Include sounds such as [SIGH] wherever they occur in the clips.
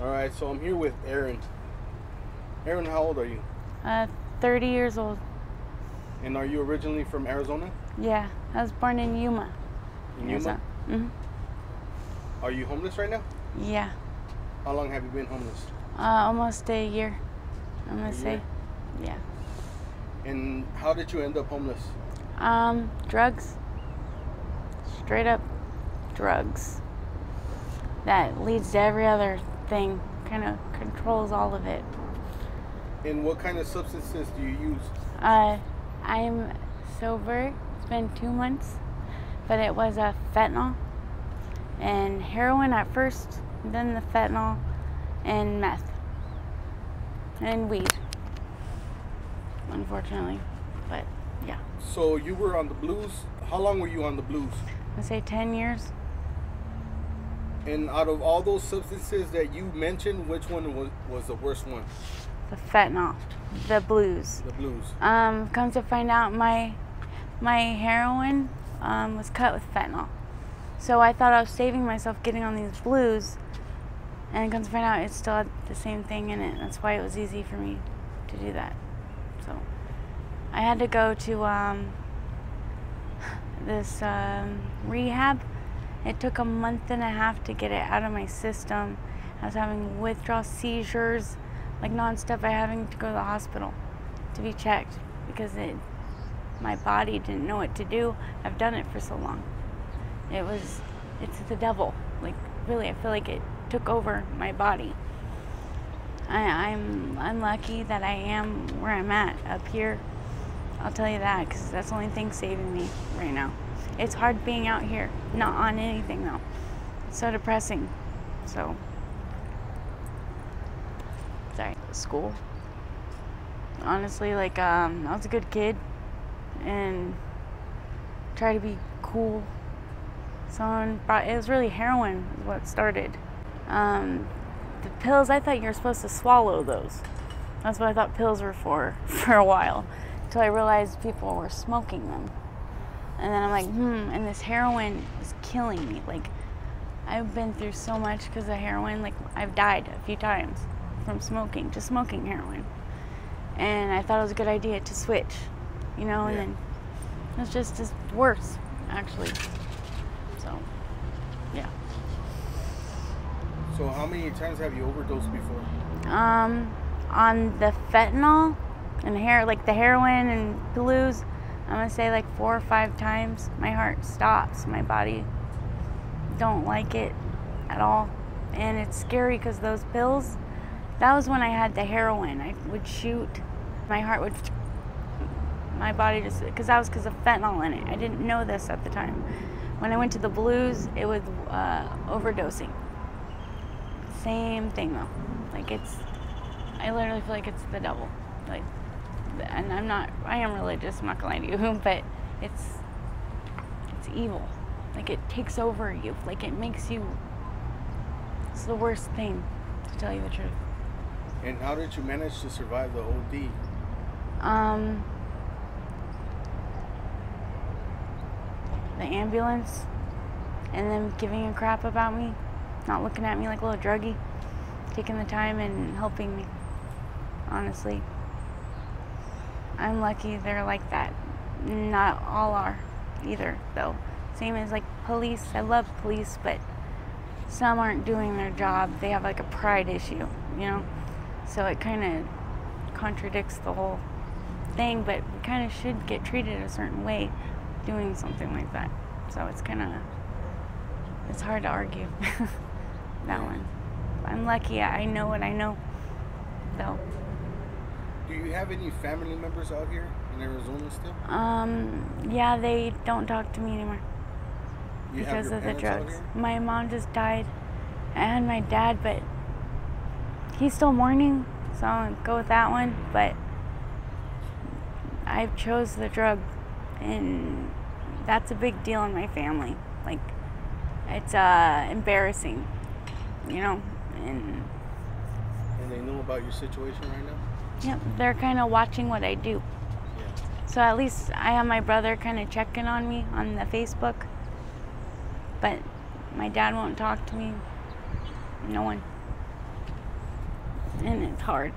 All right, so I'm here with Erinn. Erinn, how old are you? Uh, 30 years old. And are you originally from Arizona? Yeah, I was born in Yuma. In Yuma? hmm Are you homeless right now? Yeah, How long have you been homeless? uh, almost a year. I'm gonna A say, year? yeah. And how did you end up homeless? Um, drugs. Straight up drugs. That leads to every other thing. Kind of controls all of it. And what kind of substances do you use? Uh, I'm sober. It's been two months, but it was a fentanyl and heroin at first, then the fentanyl and meth and weed. Unfortunately, but yeah, So you were on the blues. How long were you on the blues? I say ten years. And out of all those substances that you mentioned, which one was, was the worst one? The fentanyl, the blues. The blues. Um, comes to find out, my my heroin um, was cut with fentanyl. So I thought I was saving myself getting on these blues, and comes to find out it still had the same thing in it. That's why it was easy for me to do that. So I had to go to um, this um, rehab. It took a month and a half to get it out of my system. I was having withdrawal seizures, like nonstop. I having to go to the hospital to be checked because it, my body didn't know what to do. I've done it for so long. It was, it's the devil. Like really, I feel like it took over my body. I, I'm unlucky that I am where I'm at up here. I'll tell you that because that's the only thing saving me right now. It's hard being out here, not on anything though. It's so depressing. So, sorry, school. Honestly, like um, I was a good kid and try to be cool. Someone brought it was really heroin is what started. Um, the pills I thought you were supposed to swallow those. That's what I thought pills were for [LAUGHS] for a while, until I realized people were smoking them. And then I'm like, hmm. And this heroin is killing me. Like, I've been through so much because of heroin. Like, I've died a few times from smoking, just smoking heroin. And I thought it was a good idea to switch, you know. And Yeah. then it was just as worse, actually. So, yeah. So how many times have you overdosed before? Um, on the fentanyl and hair, like the heroin and blues, I'm gonna say like four or five times. My heart stops. My body don't like it at all, and it's scary because those pills. That was when I had the heroin. I would shoot. My heart would. My body just because that was because of fentanyl in it. I didn't know this at the time. When I went to the blues, it was uh, overdosing. Same thing though. Like it's, I literally feel like it's the devil. Like, and I'm not. I am religious. I'm not gonna lie to you, [LAUGHS] but it's, it's evil. Like it takes over you. Like it makes you. It's the worst thing, to tell you the truth. And how did you manage to survive the OD? Um, the ambulance, and them giving a crap about me, not looking at me like a little druggie, taking the time and helping me. Honestly, I'm lucky they're like that. Not all are either, though. Same as like police. I love police, but some aren't doing their job. They have like a pride issue, you know? So it kind of contradicts the whole thing, but we kind of should get treated a certain way doing something like that. So it's kind of it's hard to argue [LAUGHS] that one. I'm lucky. I know what I know. So, Do you have any family members out here in Arizona still? um, yeah, they don't talk to me anymore You because of the drugs. My mom just died, and my dad, but he's still mourning, so I'll go with that one. But I chose the drug, and that's a big deal in my family. Like, it's uh, embarrassing, you know, and And they know about your situation right now? Yeah, they're kind of watching what I do. So at least I have my brother kind of checking on me on the Facebook. But my dad won't talk to me. No one. and it's hard.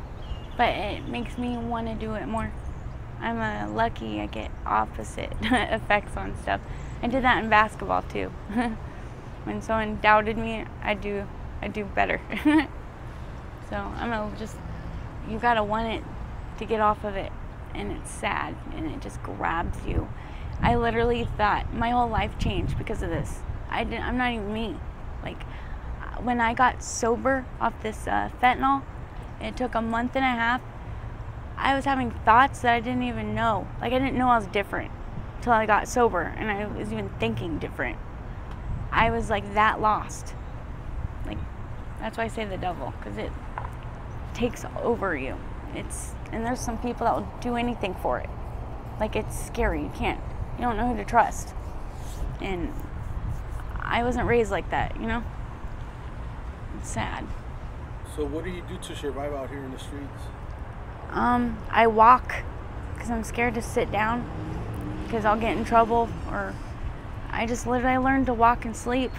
[LAUGHS] but it makes me want to do it more. I'm a lucky I get opposite [LAUGHS] effects on stuff. I did that in basketball too. [LAUGHS] when someone doubted me, I do I do better. so I'm gonna just you gotta want it to get off of it and it's sad and it just grabs you. I literally thought my whole life changed because of this. I didn't, I'm not even me. Like when I got sober off this uh, fentanyl, it took a month and a half. I was having thoughts that I didn't even know. Like I didn't know I was different until I got sober and I was even thinking different. I was like that lost. Like that's why I say the devil because it takes over you. It's and there's some people that will do anything for it. Like it's scary. You can't. You don't know who to trust. And I wasn't raised like that, you know? It's sad. So what do you do to survive out here in the streets? Um, I walk because I'm scared to sit down because I'll get in trouble or I just literally learned to walk and sleep.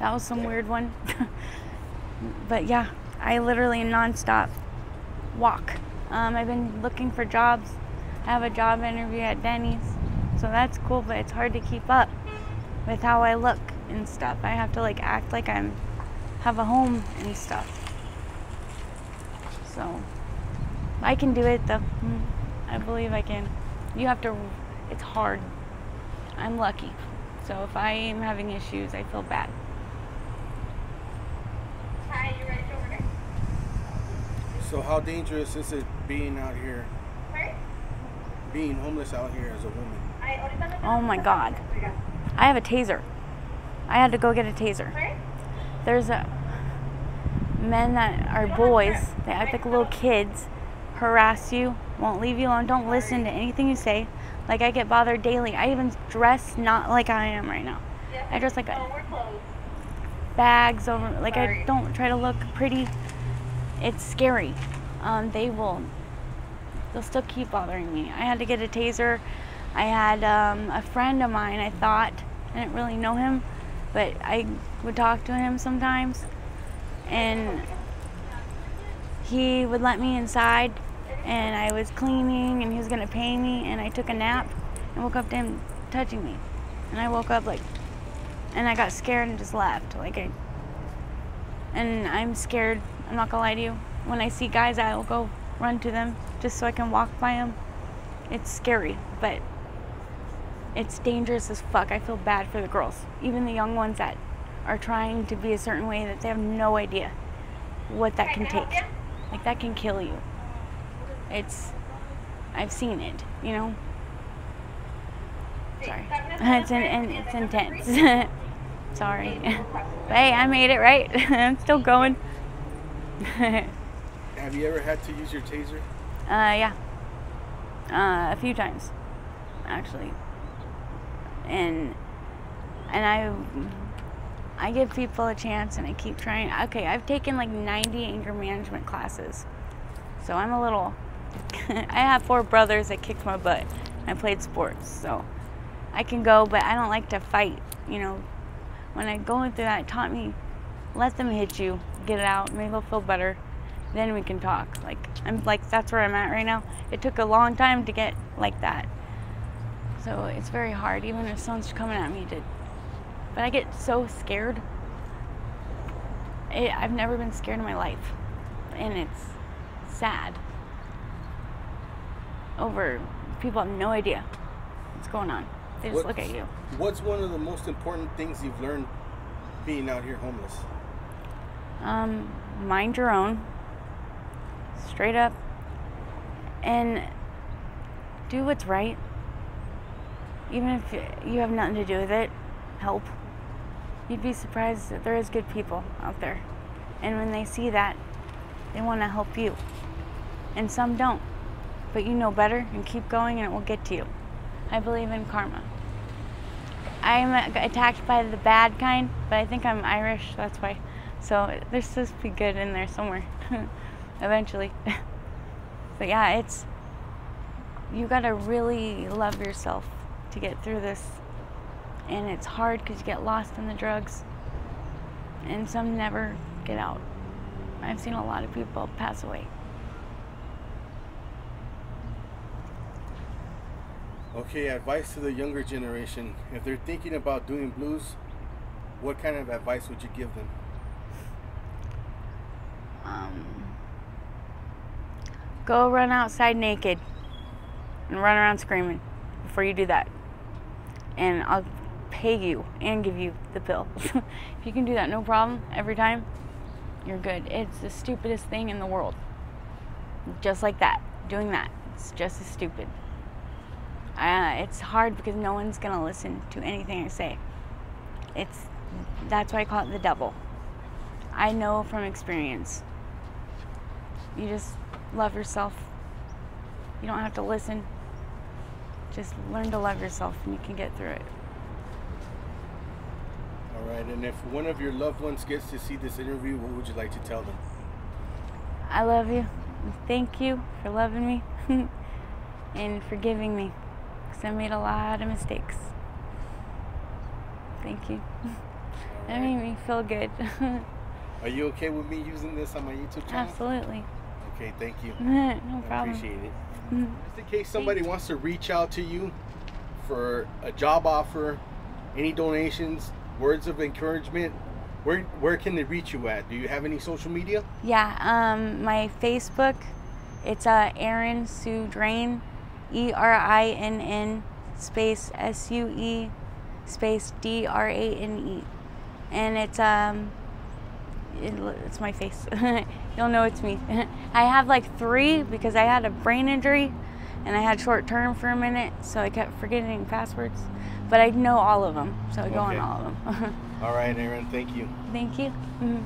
That was some weird one. [LAUGHS] but yeah, I literally nonstop walk. Um, I've been looking for jobs. I have a job interview at Denny's, so that's cool, but it's hard to keep up with how I look and stuff. I have to like act like I'm have a home and stuff. So I can do it though. Mm, I believe I can. You have to. It's hard. I'm lucky. So if I am having issues, I feel bad. Hi, you ready to order? So how dangerous is it being out here, Sorry? being homeless out here as a woman? Ay, ahorita no Oh, oh my God. I have a taser. I had to go get a taser. Sorry? There's a men that are boys. They act like little kids, harass you, won't leave you alone. Don't listen to anything you say. Like I get bothered daily. I even dress not like I am right now. I dress like Oh, a we're bags over. Like I don't try to look pretty. It's scary. Um, they will. They'll still keep bothering me. I had to get a taser. I had um, a friend of mine. I thought I didn't really know him, but I would talk to him sometimes, and he would let me inside. And I was cleaning, and he was gonna pay me. And I took a nap, and woke up to him touching me. And I woke up like and I got scared and just left. Like I, and I'm scared. I'm not gonna lie to you. When I see guys, I will go run to them just so I can walk by them. It's scary, but it's dangerous as fuck. I feel bad for the girls, even the young ones that are trying to be a certain way that they have no idea what that can take. Like that can kill you. It's, I've seen it. You know. Sorry. [LAUGHS] It's in, and it's intense. [LAUGHS] Sorry. [LAUGHS] But hey, I made it right. I'm still going. [LAUGHS] Have you ever had to use your taser? Uh, yeah. Uh, a few times, actually. And and I I give people a chance and I keep trying. Okay, I've taken like 90 anger management classes. So I'm a little [LAUGHS] I have four brothers that kicked my butt. I played sports, so I can go, but I don't like to fight. You know, when I go through that, it taught me let them hit you, get it out, maybe they'll feel better. Then we can talk. Like I'm like that's where I'm at right now. It took a long time to get like that, so it's very hard, even if someone's coming at me to. But I get so scared. It, I've never been scared in my life, and it's sad. Over people have no idea what's going on. They just look at you. What's one of the most important things you've learned being out here homeless? Um, mind your own. Straight up. And do what's right. Even if you have nothing to do with it, help. You'd be surprised that there is good people out there. And when they see that, they want to help you. And some don't. But you know better and keep going and it will get to you. I believe in karma. I'm attacked by the bad kind, but I think I'm Irish, that's why. So there's supposed to be good in there somewhere, [LAUGHS] eventually. [LAUGHS] but yeah, it's you gotta really love yourself to get through this, and it's hard because you get lost in the drugs, and some never get out. I've seen a lot of people pass away. Okay, advice to the younger generation. If they're thinking about doing blues, what kind of advice would you give them? Um, go run outside naked and run around screaming before you do that. And I'll pay you and give you the pill. [LAUGHS] if you can do that, no problem, every time, you're good. It's the stupidest thing in the world. Just like that, doing that. It's just as stupid. Uh, it's hard because no one's gonna listen to anything I say. It's that's why I call it the devil. I know from experience. You just love yourself. You don't have to listen. Just learn to love yourself and you can get through it. All right, and if one of your loved ones gets to see this interview, what would you like to tell them? I love you. Thank you for loving me [LAUGHS] and forgiving me because I made a lot of mistakes. Thank you. [LAUGHS] That made me feel good. [LAUGHS] Are you okay with me using this on my YouTube channel? Absolutely. Okay, thank you. [LAUGHS] no I problem. appreciate it. Just in case somebody wants to reach out to you for a job offer, any donations, words of encouragement, where where can they reach you at? Do you have any social media? Yeah, um, my Facebook, it's uh, Erinn Sue Drane, E R I N N space S U E space D R A N E, and it's um, it, it's my face. [LAUGHS] You'll know it's me. [LAUGHS] I have like three because I had a brain injury, and I had short term for a minute, so I kept forgetting passwords. But I know all of them, so I go on all of them. [LAUGHS] All right, Erinn, thank you. Thank you. Mhm.